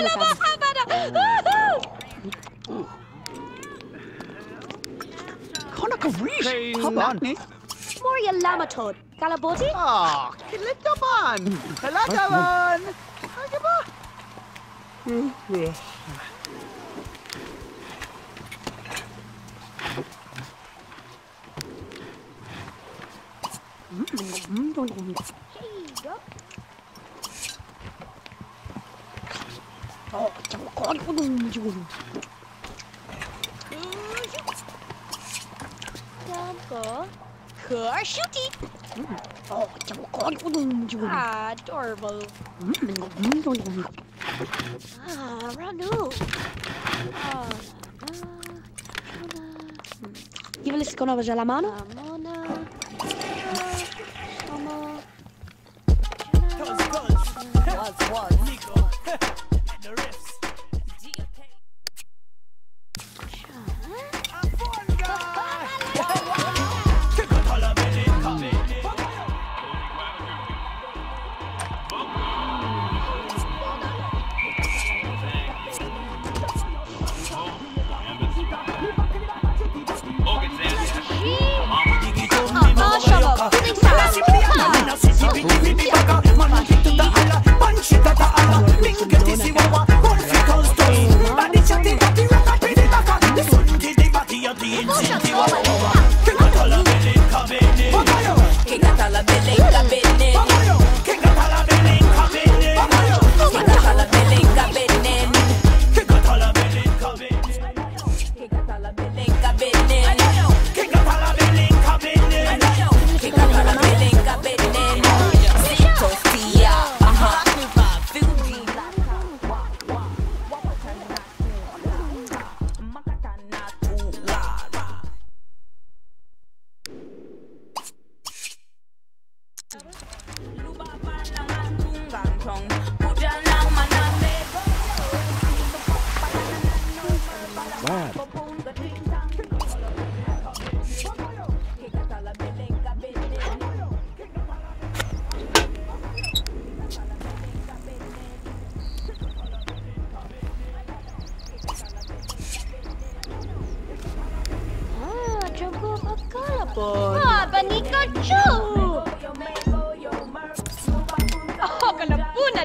يلا محمد Connacht a rís Céin Habáni Moria Lamatod. Galaboti? á Kilitaban Halagaban Không có Khở shooty Oh, chẳng có con có đùng chứ Adorable Ah, Ranu Ah, Give a list con over la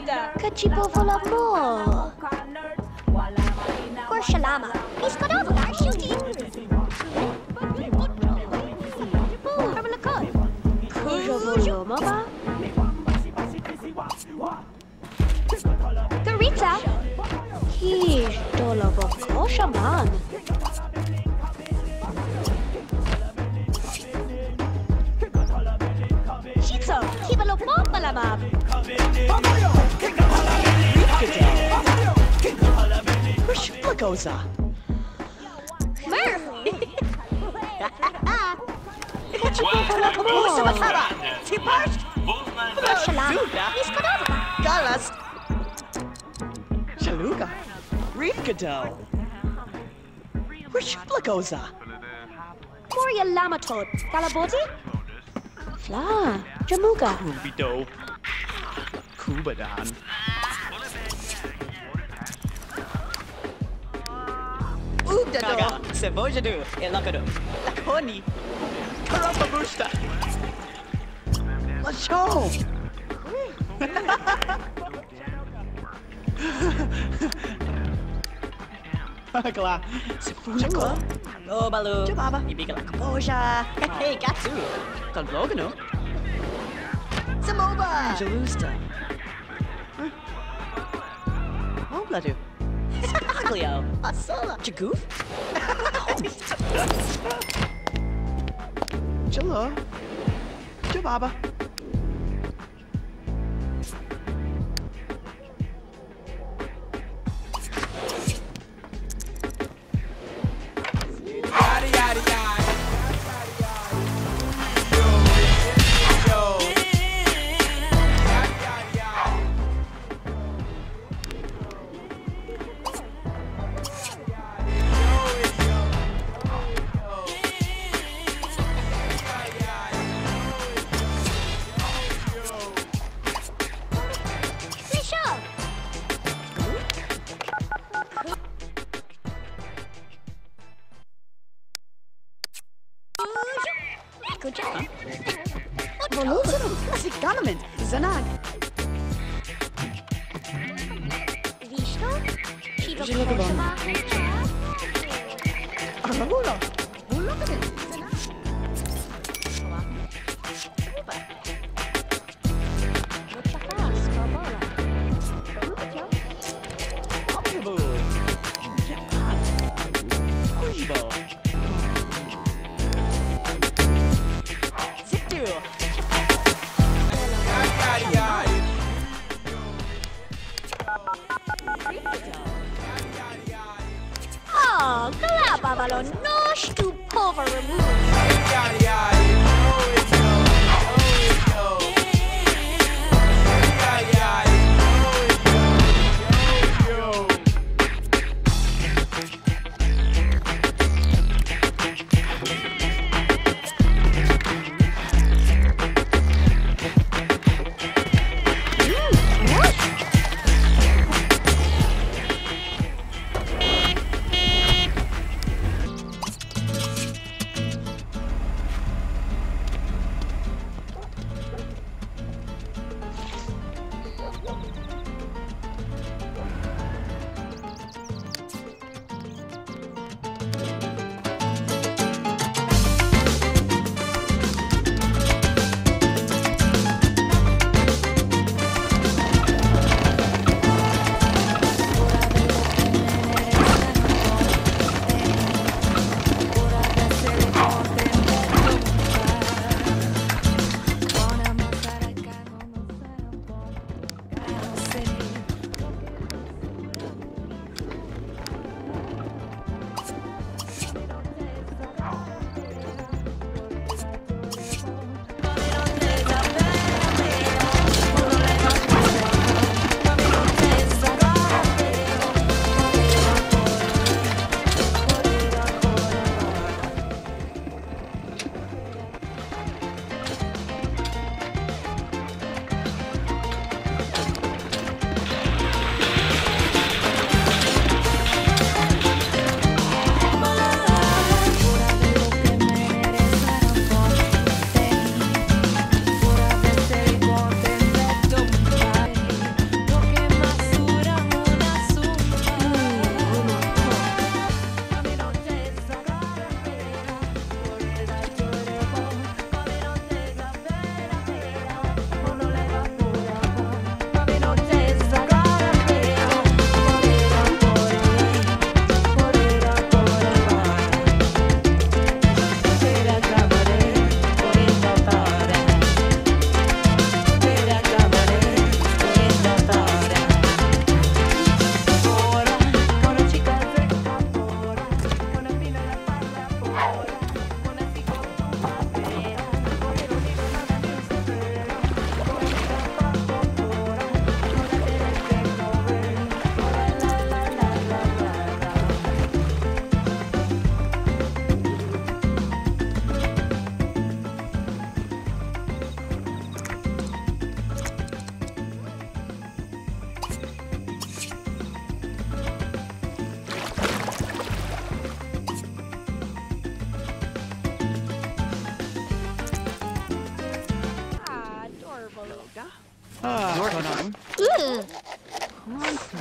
Kachipovola Mall. Korshalama. Miskodova. Shuti. Kamalakot. Kujovolomova. Gorica. Kij Dolovo Koshaman. Shitso. Kibalopopalama. Pamayo. Kalabuna da. Kachipo vola mo. Korshalama. Piskodava, shooting. Oh, karmalakot. Kujo volo mo ba? Garita. Kish, うだどせぼじるえらべるらこにトランプブースターましょう é Olha lá. Se fuja com. o Balu. E biga lá. Poxa. Hey, Gatsu. Tá logo, não? Samoba. Jalusta. Ô, Bladu. Aglio. Asola Jagoof. Jalo Jababa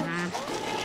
啊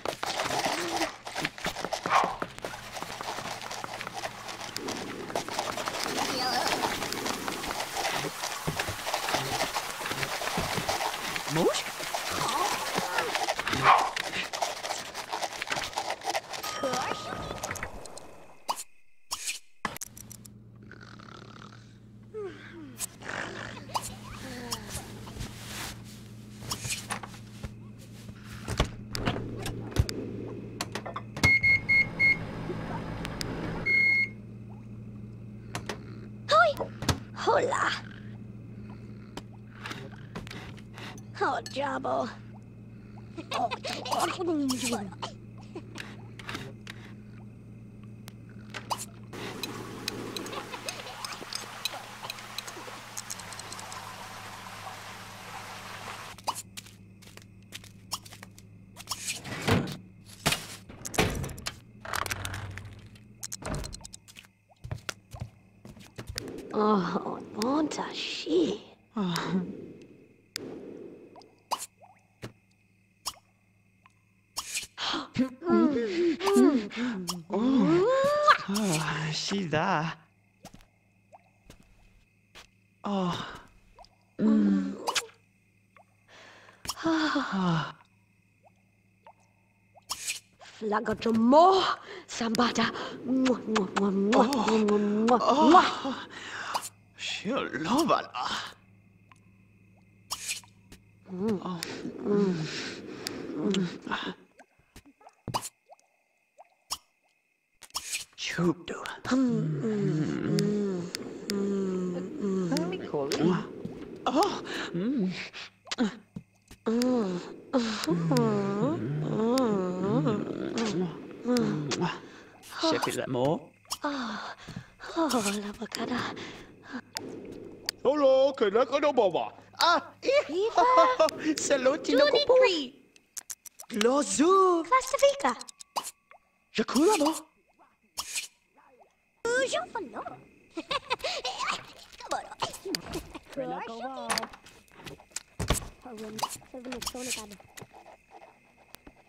Hola. Oh, Jabo. Oh, 嗯，哦，是的，哦，嗯，啊，两个周末，三百家，么么么么么么么么。哦，是老板啊。嗯。哦，嗯，啊。She love it. Oh. Choop do. Oh. Mm. Ship it more. Oh, la bacana. Hello, can I go Baba? Ah, Viva. Saluti no Twenty kupo. three. Glozu. Jakula mo. Ujo falou.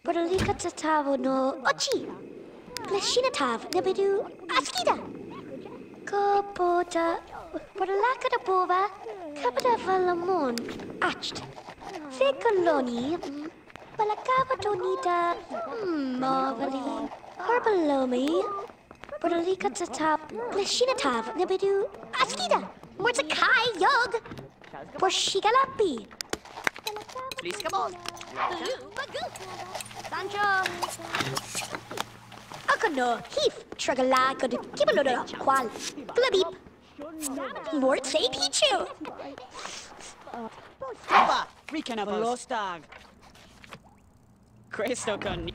Porolika tatavo no ochi. Plashina tav nebedu askida. Kopota. Porolaka da bova. Kapata valamon. Acht. Fekoloni. Balakava tonita. Marveli. Herbalomi. Porolika tatav. Plashina tav nebedu askida. Mordecai yog. Porshigalapi. Please come on. Sancho. Akono, Heath, Tragalago, Kibaloda, Qual, Blabip, Mort say Pichu. Papa. Lostag. Questo con...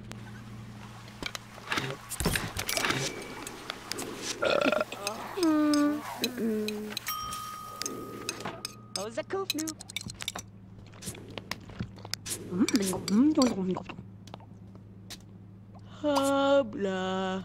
Euh, hmm. Habla.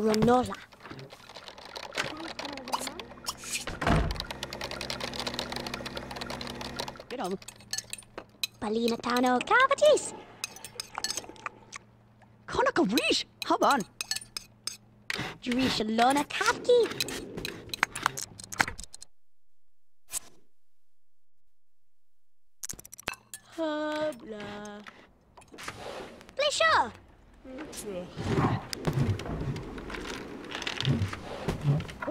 Paronola. Get on. Palinatano Cavatis. Conaca Reach. Hop on. Jerishalona Kavki. Habla.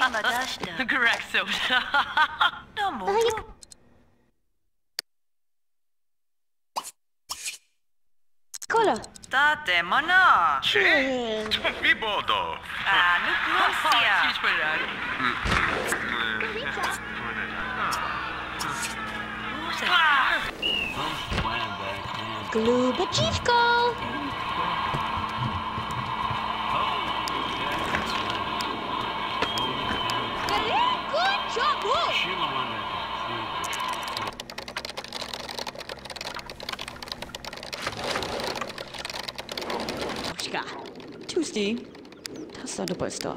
Andra Fichuko. Iporomala. Eh, Kiso. Falamotina. Huh? Hmm, what? Hermutsi. Monofishalon. Correct, so. no more. Kolla. Tate, mana! Mm. Vibodo! Ah, nu gnosia! Glubachivko. Good job, shot ball. Tuesday. Tasta do posta.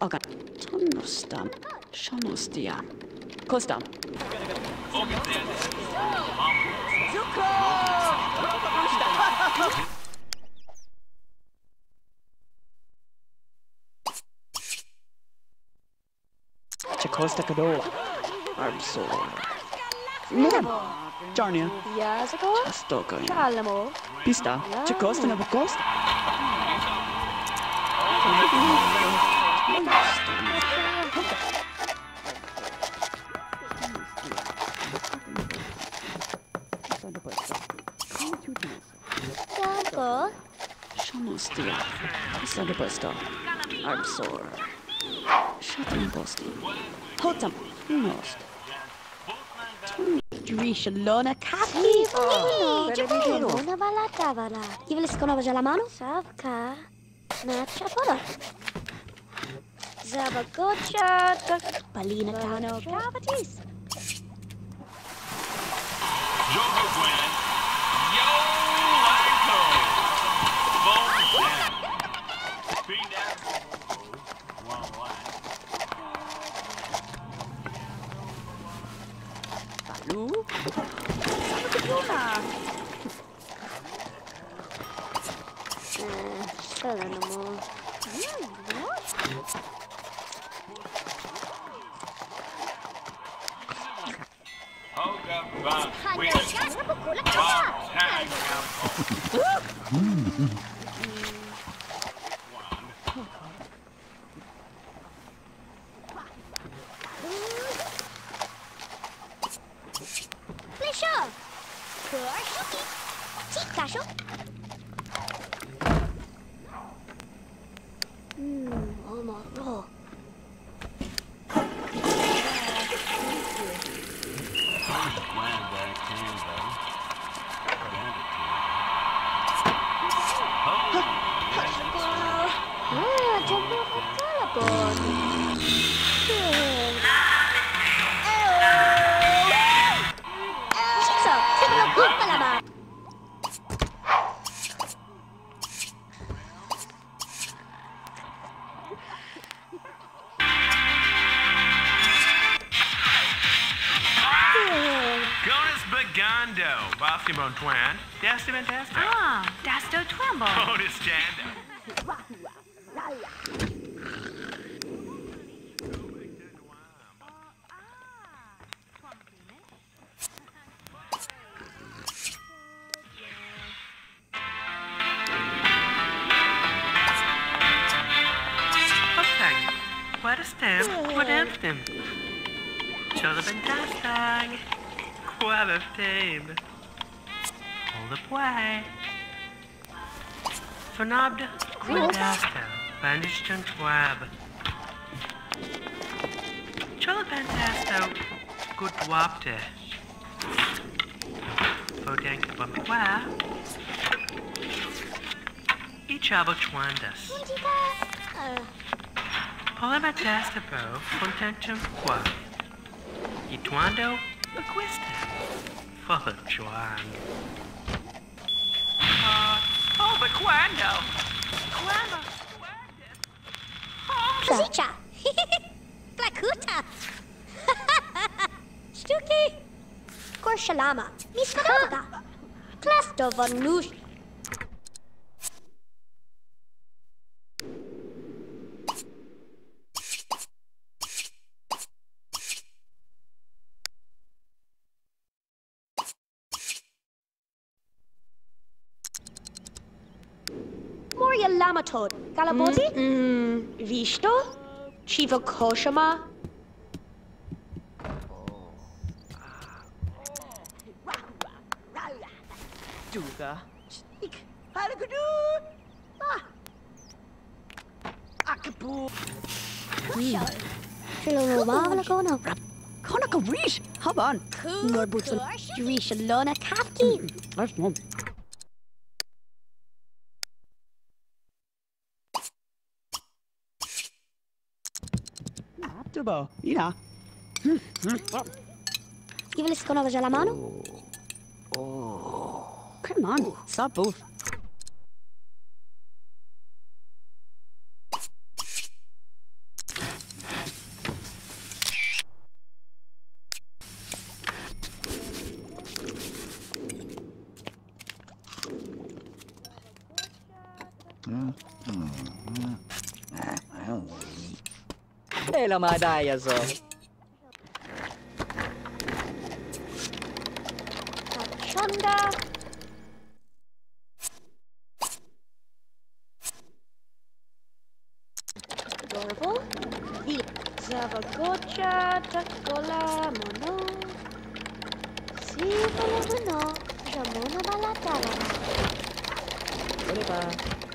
Aga. Tonostam. Shanostia. Kostam. Zuko! Chakosta Kado. Arbsor. Jarnia. Yazako. Stokoin. Kalamo. Pista. Chakosta na Bukosta. Yago. Shanostia. Posto. Arbsor. Shatan posti. Hotam. Nost. Drishalona Kaki. Una bala tavala. Io le sconava già la mano? Savka. Nacha pola. Zaba gocha. Palina tano. Cavatis. Palu. Spela no mo. Flesha. Ah, Chola Bentastang. Quab of Tame. Hold up way. Phonobda. Quindasto. Bandaged on Quab. Chola Bentasto. Good Wapte. Fodank Bumqua. Ichabo Chwandas. Hola Tastapo, contentum qua. Ituando, acquista. Full of Juan. Uh, oh, but quando? Quando? Kazicha. Klakuta. Stuki. Korshalama. Miskanota. Klafto von Nush. Moria Lamatod. Galaboti? Mm. Visto? Chiva Koshama? Duga. Cheek. Halakadoo. Ah. Akapu. Shilolo Mavla Kono. Konaka Rish. Haban. Norbutun. Jurisha Lona Kafki. That's one. Abdubo. Ina. Ivelis Konova Jalamano. Come on. Sabu. Ela madaya zo. Chanda. Adorable. Zavagocha Takola Mono. Sivolo Mono. Jamona Balatala. Oliver.